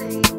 away.